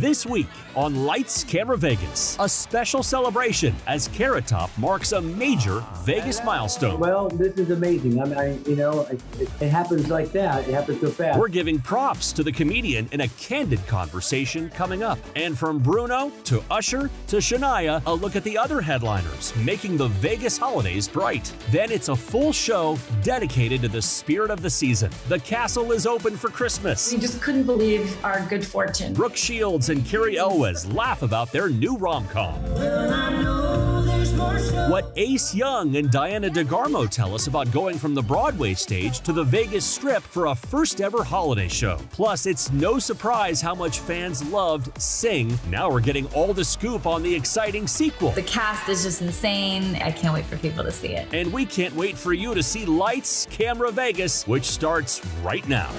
This week on Lights Camera Vegas, a special celebration as Carrot Top marks a major Vegas milestone. Well, this is amazing. I mean, I, you know, it, it happens like that. It happens so fast. We're giving props to the comedian in a candid conversation coming up. And from Bruno to Usher to Shania, a look at the other headliners making the Vegas holidays bright. Then it's a full show dedicated to the spirit of the season. The castle is open for Christmas. We just couldn't believe our good fortune. Brooke Shields and Cary Elwes laugh about their new rom com. What Ace Young and Diana DeGarmo tell us about going from the Broadway stage to the Vegas Strip for a first ever holiday show. Plus, it's no surprise how much fans loved Sing. Now we're getting all the scoop on the exciting sequel. The cast is just insane. I can't wait for people to see it. And we can't wait for you to see Lights, Camera Vegas, which starts right now.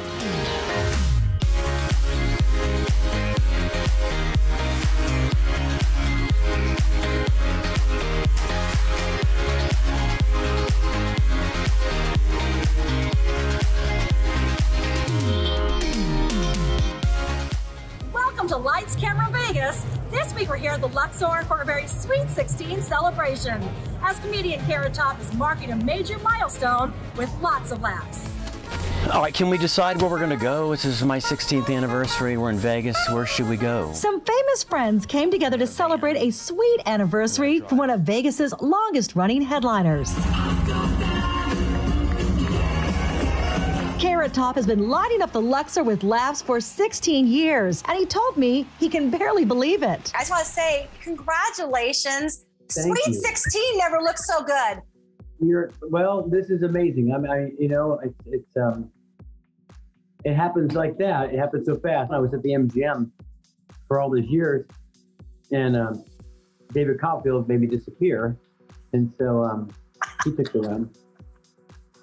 Sixteen celebration as comedian Carrot Top is marking a major milestone with lots of laughs. All right, can we decide where we're going to go? This is my 16th anniversary. We're in Vegas. Where should we go? Some famous friends came together to celebrate a sweet anniversary from one of Vegas's longest running headliners. Carrot Top has been lighting up the Luxor with laughs for 16 years, and he told me he can barely believe it. I just want to say congratulations. Thank Sweet you. 16 never looked so good. You're well. This is amazing. I mean, I, you know, it's, it's um, it happens like that. It happens so fast. I was at the MGM for all these years, and um, David Copperfield made me disappear, and so um, he took the run.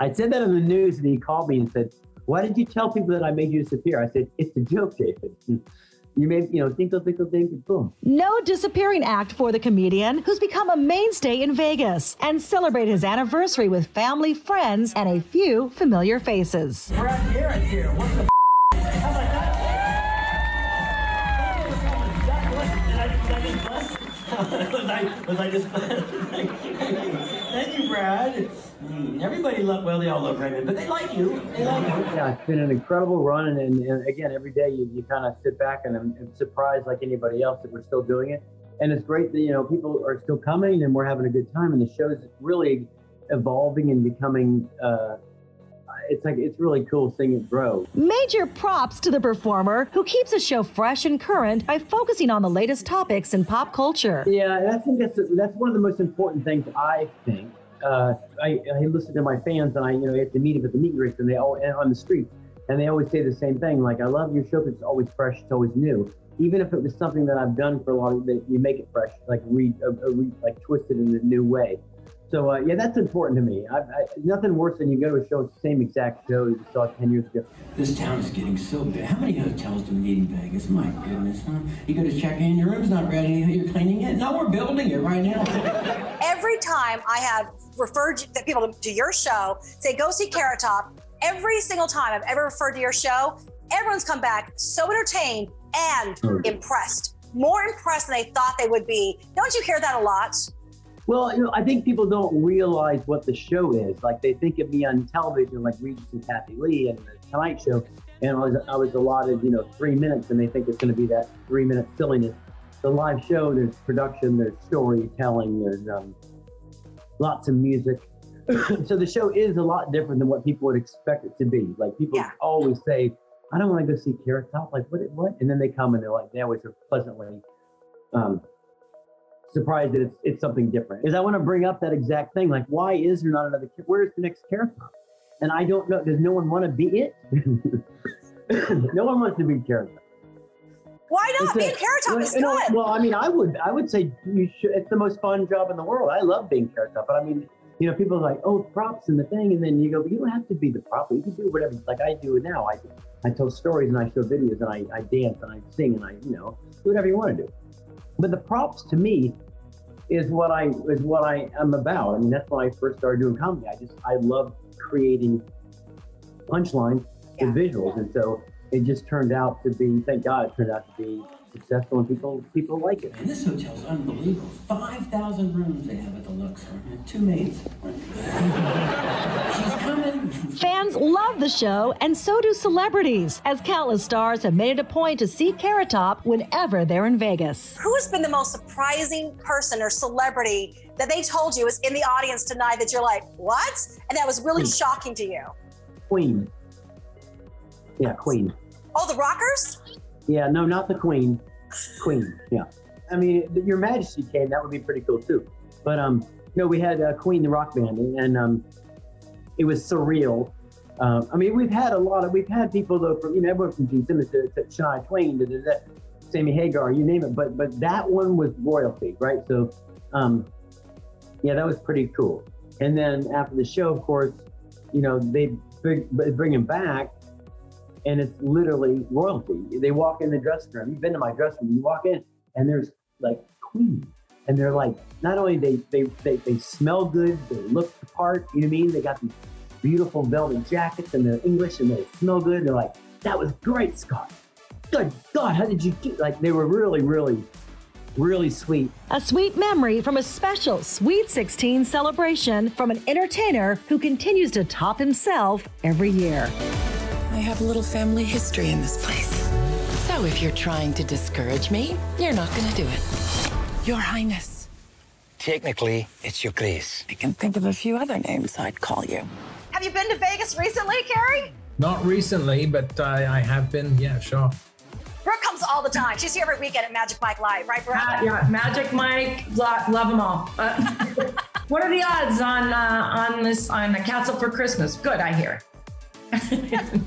I said that in the news, and he called me and said, "Why did you tell people that I made you disappear?" I said, "It's a joke, David. You made, you know, tinkle, tinkle, tinkle, boom." No disappearing act for the comedian who's become a mainstay in Vegas and celebrate his anniversary with family, friends, and a few familiar faces. Brad Garrett here. What the f- How about that? Was I, was I just Thank you, Brad. Mm, Everybody love well, they all love Raymond, but they like you. They like you. Yeah, it's been an incredible run, and, and, and again, every day you, you kind of sit back and I'm, I'm surprised, like anybody else, that we're still doing it. And it's great that you know people are still coming, and we're having a good time, and the show's really evolving and becoming. Uh, it's like it's really cool seeing it grow. Major props to the performer who keeps the show fresh and current by focusing on the latest topics in pop culture. Yeah, and I think that's that's one of the most important things I think. Uh, I, I listen to my fans, and I you know I have to meet them at the meet and greets, and they all and on the street, and they always say the same thing. Like, I love your show because it's always fresh, it's always new. Even if it was something that I've done for a of, that you make it fresh, like re, uh, uh, re like twisted in a new way. So uh, yeah, that's important to me. I, I, nothing worse than you go to a show, it's the same exact show you saw ten years ago. This town is getting so big. How many hotels do we need in Vegas? My goodness, huh? You go to check in, your room's not ready, you're cleaning it. No, we're building it right now. Every time I have referred the people to your show, say go see Carrot Top. Every single time I've ever referred to your show, everyone's come back so entertained and impressed. More impressed than they thought they would be. Don't you hear that a lot? Well, you know, I think people don't realize what the show is. Like they think of me on television, like Regis and Kathie Lee and the Tonight Show, and I was I was allotted, you know, three minutes, and they think it's going to be that three minute silliness. The live show, there's production, there's storytelling, there's um, lots of music. so the show is a lot different than what people would expect it to be. Like people Yeah. always say, "I don't want to go see Carrot Top." Like what? It what? And then they come and they're like, they always are pleasantly um, surprised that it's it's something different. Is I want to bring up that exact thing. Like, why is there not another? Car- Where's the next character? And I don't know. Does no one want to be it? no one wants to be Carrot Top. Why not? It's Being Carrot Top well, is know, well, I mean, I would, I would say you should. It's the most fun job in the world. I love being Carrot Top, but I mean, you know, people are like, oh, props and the thing, and then you go, but you don't have to be the prop. You can do whatever. Like I do now. I, I tell stories and I show videos and I, I dance and I sing and I, you know, do whatever you want to do. But the props to me is what I is what I am about. I mean, that's when I first started doing comedy. I just I love creating punchlines and visuals, and so it just turned out to be. Thank God, it turned out to be successful and people people like it. And this hotel's unbelievable. 5,000 rooms they have at the Luxor. Two maids. She's coming. Fans love the show, and so do celebrities, as countless stars have made it a point to see Carrot Top whenever they're in Vegas. Who has been the most surprising person or celebrity that they told you was in the audience tonight that you're like, what? And that was really shocking to you? Queen. Yeah, Queen. Oh, the rockers? Yeah, no, not the Queen. Queen. Yeah. I mean, Your Majesty came. That would be pretty cool too. But um, no, we had uh, Queen, the rock band, and, um, it was surreal. Uh, I mean, we've had a lot of, we've had people though from, you know, everyone from Gene Simmons to, to Shania Twain to, to, to Sammy Hagar, you name it. But but that one was royalty, right? So, um, yeah, that was pretty cool. And then after the show, of course, you know, they bring, bring him back and it's literally royalty. They walk in the dressing room. You've been to my dressing room. You walk in, and there's like queens, and they're like not only they they they, they smell good, they look the part. You know what I mean? They got these beautiful velvet jackets, and they're English, and they smell good. They're like, that was great, Scott. Good God, how did you do? Like they were really, really really sweet. A sweet memory from a special Sweet 16 celebration from an entertainer who continues to top himself every year. I have a little family history in this place. So if you're trying to discourage me, you're not going to do it. Your Highness. Technically, it's your grace. I can think of a few other names I'd call you. Have you been to Vegas recently, Cary? Not recently, but I, I have been, yeah, sure. Brooke comes all the time. She's here every weekend at Magic Mike Live, right, Brooke? Uh, yeah, Magic Mike, love, love them all. Uh, what are the odds on uh, on this on a Castle for Christmas? Good, I hear.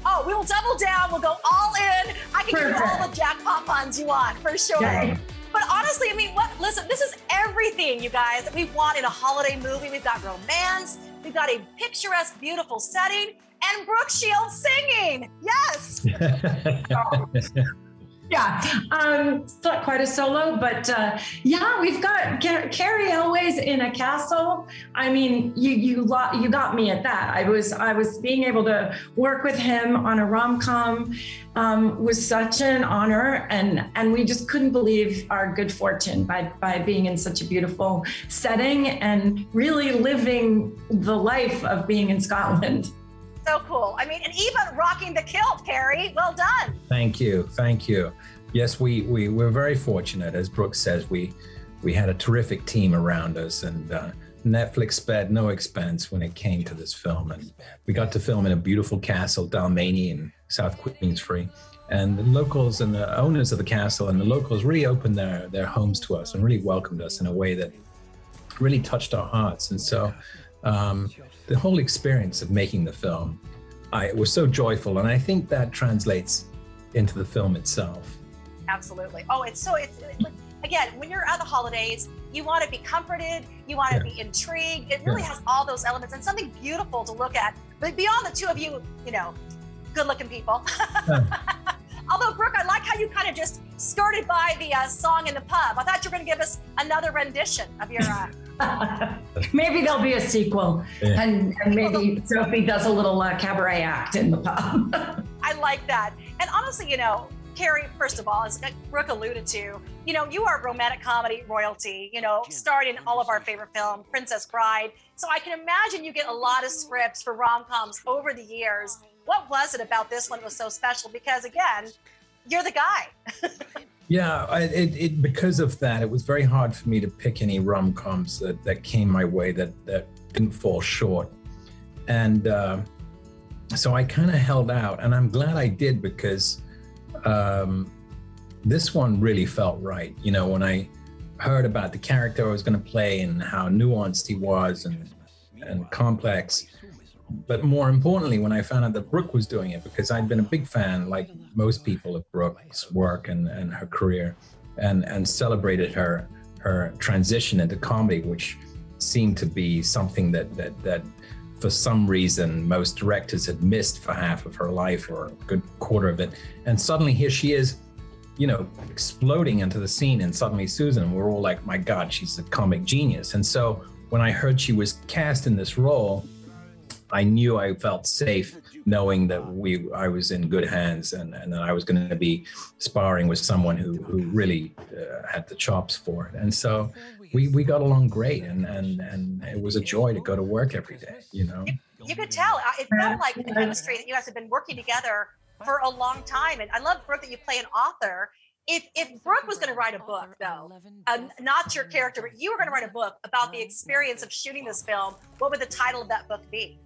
Oh, we will double down. We'll go all in. I can Perfect. give you all the jackpot funds you want for sure. But honestly, I mean, what? Listen, this is everything, you guys, that we want in a holiday movie. We've got romance. We've got a picturesque, beautiful setting, and Brooke Shields singing. Yes. yeah, um, not quite a solo, but uh, yeah, we've got Cary Elwes in a castle. I mean, you you you got me at that. I was I was being able to work with him on a rom com um, was such an honor, and and we just couldn't believe our good fortune by by being in such a beautiful setting and really living the life of being in Scotland. So cool. I mean, and even rocking the kilt, Cary. Well done. Thank you. Thank you. Yes, we, we we're very fortunate. As Brooks says, we we had a terrific team around us, and uh, Netflix spared no expense when it came to this film. And we got to film in a beautiful castle, Dalmeny, in South Queensferry. And the locals and the owners of the castle and the locals really opened their, their homes to us and really welcomed us in a way that really touched our hearts. And so um, the whole experience of making the film I, was so joyful. And I think that translates into the film itself. Absolutely. Oh, it's so, it's, again, when you're at the holidays, you want to be comforted, you want to yeah. be intrigued. It really yeah. has all those elements and something beautiful to look at. But beyond the two of you, you know, good looking people. Although, Brooke, I like how you kind of just skirted by the uh, song in the pub. I thought you were going to give us another rendition of your. Uh, maybe there'll be a sequel, yeah. and, and, maybe Sophie does a little uh, cabaret act in the pub. I like that. And honestly, you know, Cary, first of all, as Brooke alluded to, you know, you are romantic comedy royalty, you know, starred in all of our favorite film, Princess Bride. So I can imagine you get a lot of scripts for rom coms over the years. What was it about this one that was so special? Because again, you're the guy. Yeah, I, it, it, because of that, it was very hard for me to pick any rom coms that, that came my way that, that didn't fall short. And uh, so I kind of held out, and I'm glad I did because um, this one really felt right. You know, when I heard about the character I was going to play and how nuanced he was and and complex, but more importantly, when I found out that Brooke was doing it, because I'd been a big fan, like most people, of Brooke's work and, and her career, and and celebrated her her transition into comedy, which seemed to be something that that that for some reason most directors had missed for half of her life or a good quarter of it, and suddenly here she is. You know, exploding into the scene, and suddenly Susan, we're all like, "My God, she's a comic genius!" And so, when I heard she was cast in this role, I knew I felt safe knowing that we I was in good hands and, and that I was going to be sparring with someone who who really uh, had the chops for it. And so we we got along great and and and it was a joy to go to work every day, you know. You could tell uh, it felt like the chemistry that you guys have been working together for a long time. And I love Brooke that you play an author. If if Brooke was going to write a book, though, uh, not your character, but you were going to write a book about the experience of shooting this film, what would the title of that book be?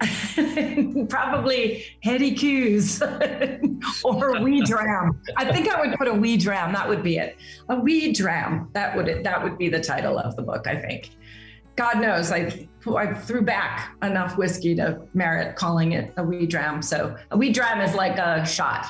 Probably Hetty Coos or Wee Dram. I think I would put a Wee Dram. That would be it. A Wee Dram. That would that would be the title of the book. I think. God knows, I I threw back enough whiskey to merit calling it a wee dram. So a wee dram is like a shot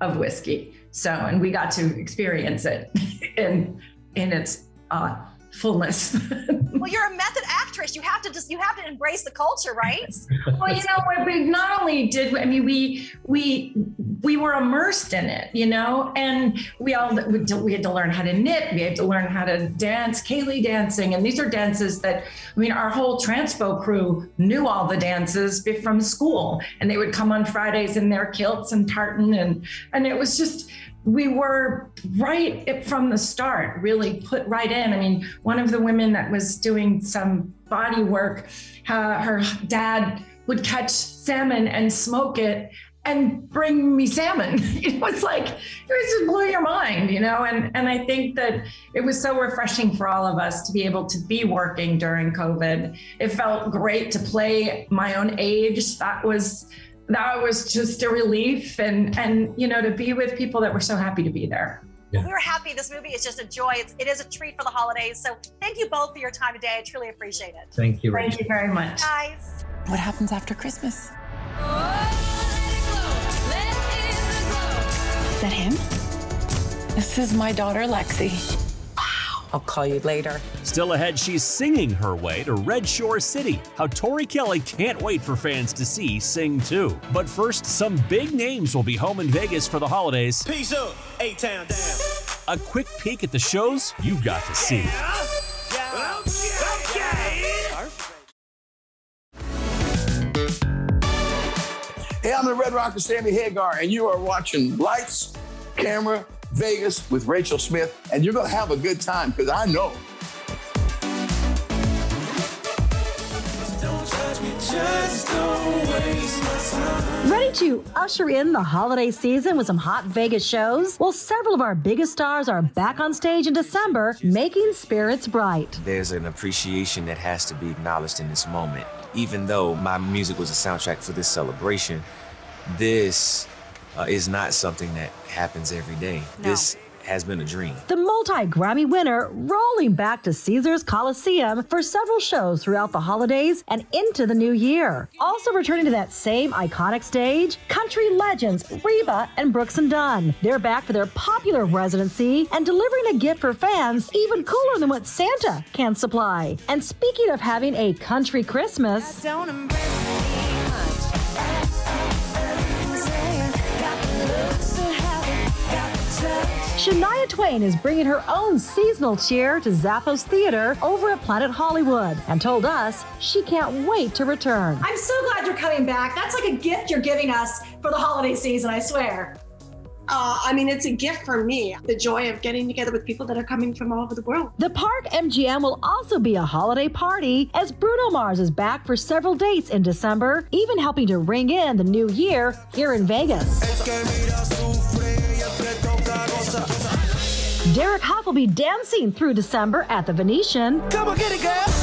of whiskey. So and we got to experience it in in its uh, fullness. well, you're a method actress. You have to just you have to embrace the culture, right? well, you know, we not only did I mean we we we were immersed in it, you know, and we all we had to learn how to knit, we had to learn how to dance, ceilidh dancing, and these are dances that I mean our whole transpo crew knew all the dances from school, and they would come on Fridays in their kilts and tartan, and and it was just we were right from the start, really put right in. I mean, one of the women that was doing some body work, uh, her dad would catch salmon and smoke it and bring me salmon. it was like it was just blew your mind, you know. And and I think that it was so refreshing for all of us to be able to be working during COVID. It felt great to play my own age. That was that was just a relief and and you know to be with people that were so happy to be there. Yeah. we were happy. This movie is just a joy. It's, it is a treat for the holidays. So thank you both for your time today. I truly appreciate it. Thank you thank you very much. Guys. What happens after christmas? Is that him? This is my daughter lexi I'll call you later. Still ahead, she's singing her way to Red Shore City. How Tori Kelly can't wait for fans to see Sing 2. But first, some big names will be home in Vegas for the holidays. Peace up, A-Town down. A quick peek at the shows you've got to see. Yeah, okay. Hey, I'm the Red Rocker Sammy Hagar, and you are watching Lights, Camera, Vegas with Rachel Smith, and you're going to have a good time because I know. Ready to usher in the holiday season with some hot Vegas shows? Well, several of our biggest stars are back on stage in December, making spirits bright. There's an appreciation that has to be acknowledged in this moment. Even though my music was a soundtrack for this celebration, this uh, is not something that happens every day. No. This has been a dream. The multi Grammy winner rolling back to Caesars Coliseum for several shows throughout the holidays and into the new year. Also returning to that same iconic stage, country legends Reba and Brooks and Dunn. They're back for their popular residency and delivering a gift for fans even cooler than what Santa can supply. And speaking of having a country Christmas, Shania Twain is bringing her own seasonal cheer to Zappos Theater over at Planet Hollywood and told us she can't wait to return. I'm so glad you're coming back. That's like a gift you're giving us for the holiday season, I swear. Uh, I mean, it's a gift for me, the joy of getting together with people that are coming from all over the world. The Park MGM will also be a holiday party as Bruno Mars is back for several dates in December, even helping to ring in the new year here in Vegas. Derek Hough will be dancing through December at the Venetian. Come on, get it, girl.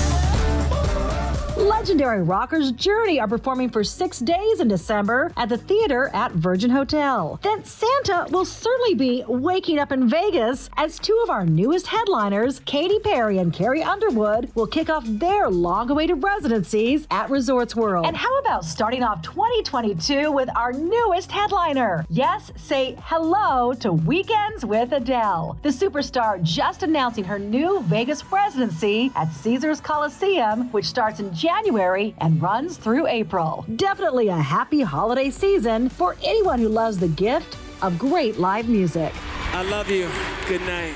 Legendary rockers Journey are performing for six days in December at the theater at Virgin Hotel. Then Santa will certainly be waking up in Vegas as two of our newest headliners, Katy Perry and Carrie Underwood, will kick off their long awaited residencies at Resorts World. And how about starting off 2022 with our newest headliner? Yes, say hello to Weekends with Adele. The superstar just announcing her new Vegas residency at Caesars Coliseum, which starts in January. January and runs through April. Definitely a happy holiday season for anyone who loves the gift of great live music. I love you. Good night.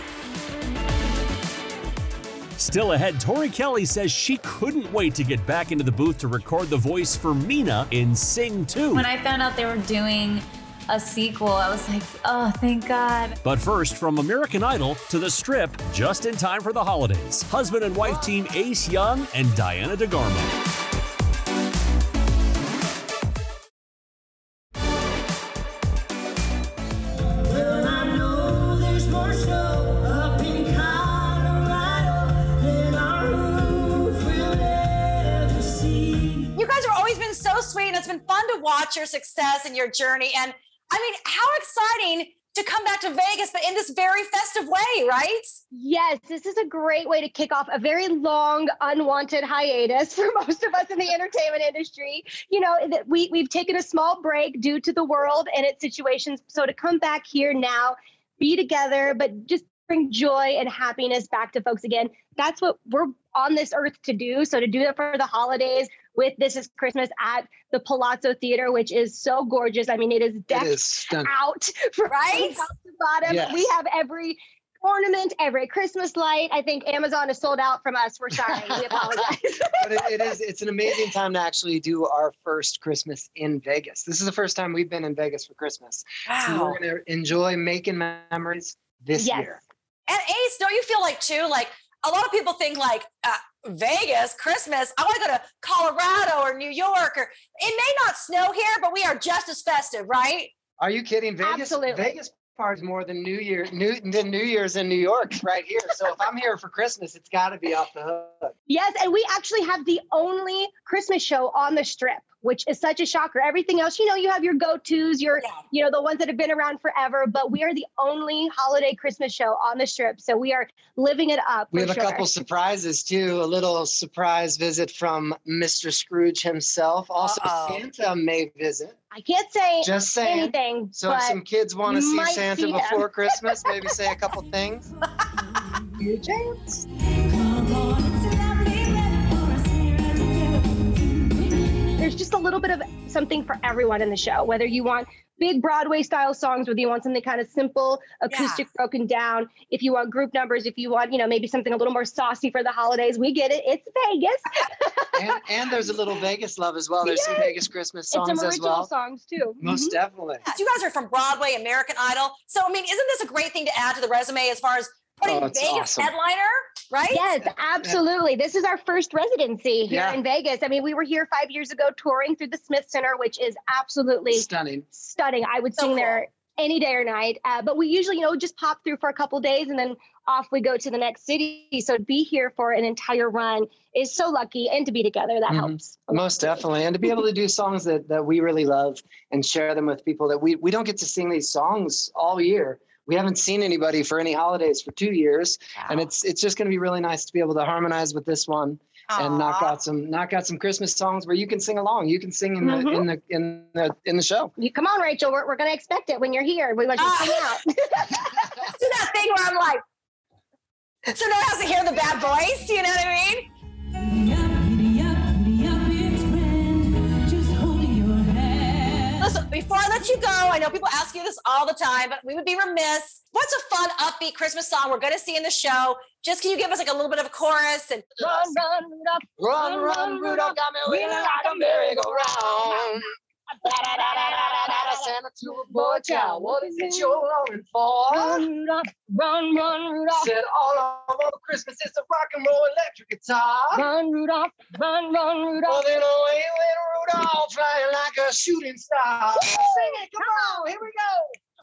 Still ahead, Tori Kelly says she couldn't wait to get back into the booth to record the voice for Mina in Sing 2. When I found out they were doing a sequel, I was like, oh, thank God. But first, from American Idol to the strip, just in time for the holidays. Husband and wife team Ace Young and Diana DeGarmo. You guys have always been so sweet, and it's been fun to watch your success and your journey. And I mean, how exciting to come back to Vegas, but in this very festive way, right? Yes, this is a great way to kick off a very long, unwanted hiatus for most of us in the entertainment industry. You know, we we've taken a small break due to the world and its situations. So to come back here now, be together, but just bring joy and happiness back to folks again. That's what we're on this earth to do. So to do that for the holidays with This Is Christmas at the Palazzo Theater, which is so gorgeous. I mean, it is decked is stunning. out from Right? top to bottom. Yes. We have every ornament, every Christmas light. I think Amazon is sold out from us. We're sorry. We apologize. but it, it is it's an amazing time to actually do our first Christmas in Vegas. This is the first time we've been in Vegas for Christmas. So Wow. we're gonna enjoy making memories this Yes. year. And Ace, don't you feel like too, like a lot of people think like uh, Vegas, Christmas, oh, I want to go to Colorado or New York, or it may not snow here, but we are just as festive, right? Are you kidding? Vegas Absolutely. Vegas parties more than New Year New than New Year's in New York right here. So if I'm here for Christmas, it's gotta be off the hook. yes, and we actually have the only Christmas show on the strip, which is such a shocker. Everything else, you know, you have your go-tos, your, you know, the ones that have been around forever, but we are the only holiday Christmas show on the strip. So we are living it up. We have a couple surprises too. A little surprise visit from Mr. Scrooge himself. Also, Uh-oh. Santa may visit. I can't say Just saying. anything. So if some kids want to see Santa see before Christmas, maybe say a couple things. Your chance. There's just a little bit of something for everyone in the show, whether you want big Broadway style songs, whether you want something kind of simple, acoustic, broken down, if you want group numbers, if you want, you know, maybe something a little more saucy for the holidays, we get it. It's Vegas. and, and there's a little Vegas love as well. There's some Vegas Christmas and songs some as original well. songs too. Most Mhm. definitely. You guys are from Broadway, American Idol. So, I mean, isn't this a great thing to add to the resume as far as putting Oh, Vegas awesome. headliner, right? Yes, absolutely. This is our first residency here Yeah. in Vegas. I mean, we were here five years ago touring through the Smith Center, which is absolutely Stunning. stunning. I would sing there any day or night. Uh, but we usually, you know, just pop through for a couple days and then off we go to the next city. So to be here for an entire run is so lucky, and to be together that Mhm. helps. Most definitely. And to be able to do songs that, that we really love and share them with people that we, we don't get to sing these songs all year. We haven't seen anybody for any holidays for two years. And it's it's just gonna be really nice to be able to harmonize with this one and knock out some knock out some Christmas songs where you can sing along. You can sing in the Mhm. in the in the in the show. You come on, Rachel. We're, we're going to expect it when you're here. We want you to come out. do that thing where I'm like, so no one has to hear the bad voice. You know what I mean? Before I let you go, I know people ask you this all the time, but we would be remiss. What's a fun, upbeat Christmas song we're going to see in the show? Just can you give us like a little bit of a chorus and run, run, Rudolph. Run, run, Rudolph, got me like a merry-go-round. Santa to a boy child, what is it you're longing for? Run, Rudolph. Run, run, Rudolph. Said all for Christmas is a rock and roll electric guitar. Run, Rudolph. Run, run, Rudolph. Well, then away went Rudolph, flying like a shooting star. Sing it, come on, here we go.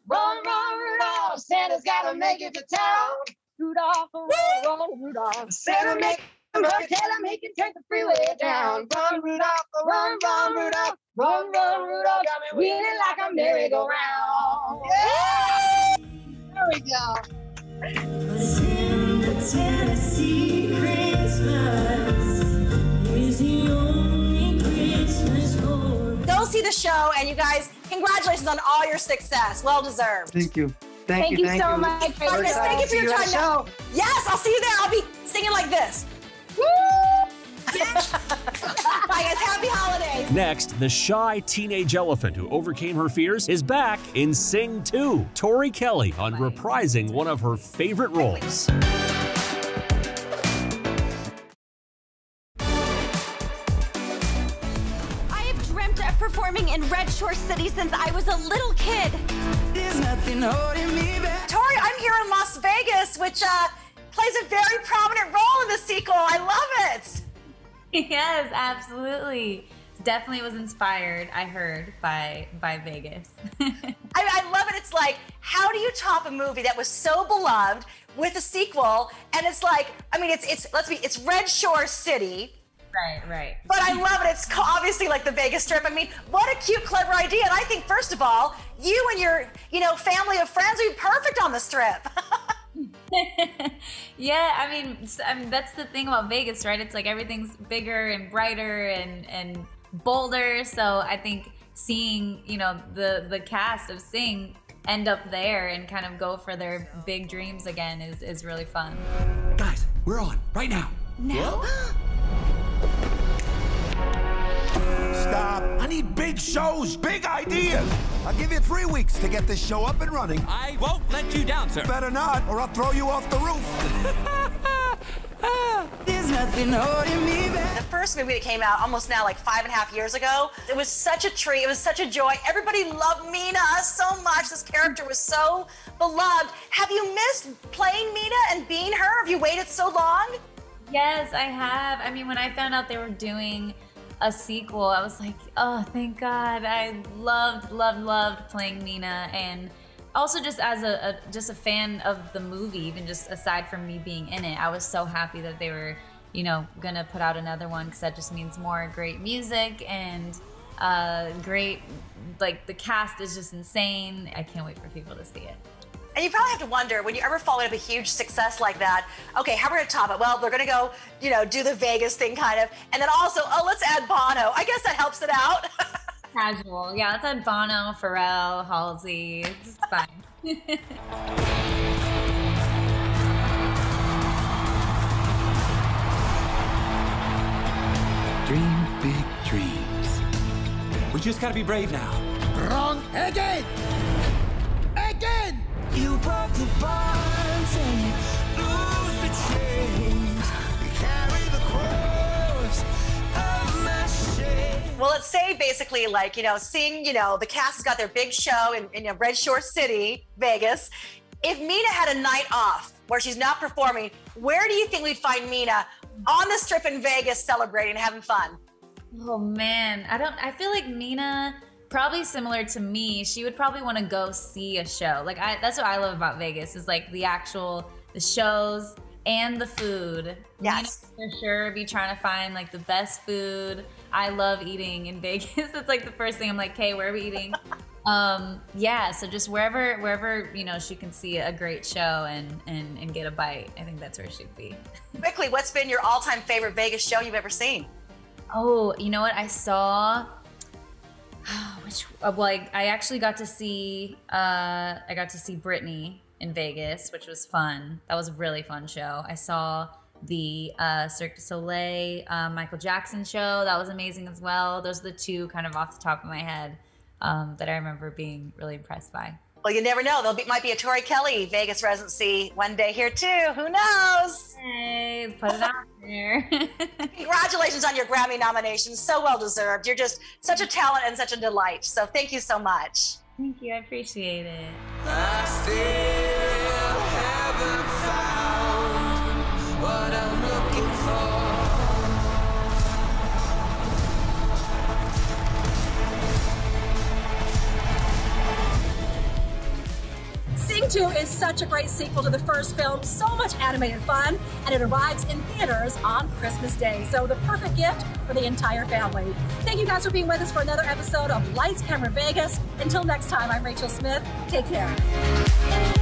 Run, run, Rudolph, Santa's gotta make it to town. Rudolph, run, run, Rudolph. Santa make him look, tell him he can take the freeway down. Run, Rudolph, run, run, Rudolph, run, run, Rudolph, got me wheeling like a merry-go-round. Yeah! There we go. go see the show. And you guys, congratulations on all your success. Well deserved. Thank you. Thank, Thank, you, thank so you. much. Marcus, thank you for your time. the show. Yes, I'll see you there. I'll be singing like this. Happy holidays. Next, the shy teenage elephant who overcame her fears is back in Sing 2. Tori Kelly on reprising one of her favorite roles. I have dreamt of performing in Red Shore City since I was a little kid. There's nothing holding me back. Tori, I'm here in Las Vegas, which, uh, plays a very prominent role in the sequel. I love it. yes, absolutely. Definitely was inspired, I heard, by by Vegas. I, I love it. It's like, how do you top a movie that was so beloved with a sequel? And it's like, I mean, it's it's let's be, it's Red Shore City. Right, right. But I love it. It's obviously like the Vegas Strip. I mean, what a cute, clever idea. And I think, first of all, you and your, you know, family of friends would be perfect on the strip. yeah, I mean, s- I mean that's the thing about Vegas, right? It's like everything's bigger and brighter and and bolder. So I think seeing you know the the cast of Sing end up there and kind of go for their big dreams again is is really fun. Guys, we're on right now. Now? Stop. I need big shows, big ideas. I'll give you three weeks to get this show up and running. I won't let you down, sir. Better not, or I'll throw you off the roof. There's nothing holding me back. The first movie that came out almost now like five and a half years ago, it was such a treat. It was such a joy. Everybody loved Mina so much. This character was so beloved. Have you missed playing Mina and being her? Have you waited so long? Yes, I have. I mean, when I found out they were doing a sequel, I was like, oh, thank God. I loved, loved, loved playing Nina, and also just as a, a just a fan of the movie, even just aside from me being in it, I was so happy that they were, you know, gonna put out another one because that just means more great music and uh, great. Like the cast is just insane. I can't wait for people to see it. And you probably have to wonder when you ever follow up a huge success like that. Okay, how are we gonna top it? Well, they're gonna go, you know, do the Vegas thing kind of, and then also, oh, let's add Bono. I guess that helps it out. Casual, yeah. Let's add Bono, Pharrell, Halsey. It's fine. Dream big dreams. We just gotta be brave now. Wrong again! Again! You broke the bonds and lose the chains. Carry the cross of my shame. well, let's say basically like, you know, seeing, you know, the cast has got their big show in, in you know, Red Shore City, Vegas. If Mina had a night off where she's not performing, where do you think we'd find Mina on the strip in Vegas celebrating, having fun? Oh man, I don't. I feel like Mina, probably similar to me, she would probably want to go see a show. Like I, that's what I love about Vegas is like the actual the shows and the food. Yes, Mina for sure. Be trying to find like the best food. I love eating in Vegas. it's like the first thing I'm like, hey, where are we eating? um, yeah. So just wherever, wherever you know she can see a great show and and and get a bite. I think that's where she'd be. Quickly, what's been your all-time favorite Vegas show you've ever seen? Oh, you know what? I saw. Which uh, well, I, I actually got to see. Uh, I got to see Britney in Vegas, which was fun. That was a really fun show. I saw the uh, Cirque du Soleil uh, Michael Jackson show. That was amazing as well. Those are the two kind of off the top of my head um, that I remember being really impressed by. Well, you never know. There be, might be a Tori Kelly Vegas residency one day here too. Who knows? Hey, put it out there. Congratulations on your Grammy nomination. So well deserved. You're just such a talent and such a delight. So thank you so much. Thank you. I appreciate it. Sing 2 is such a great sequel to the first film, so much animated fun, and it arrives in theaters on Christmas Day. So, the perfect gift for the entire family. Thank you guys for being with us for another episode of Lights Camera Vegas. Until next time, I'm Rachel Smith. Take care.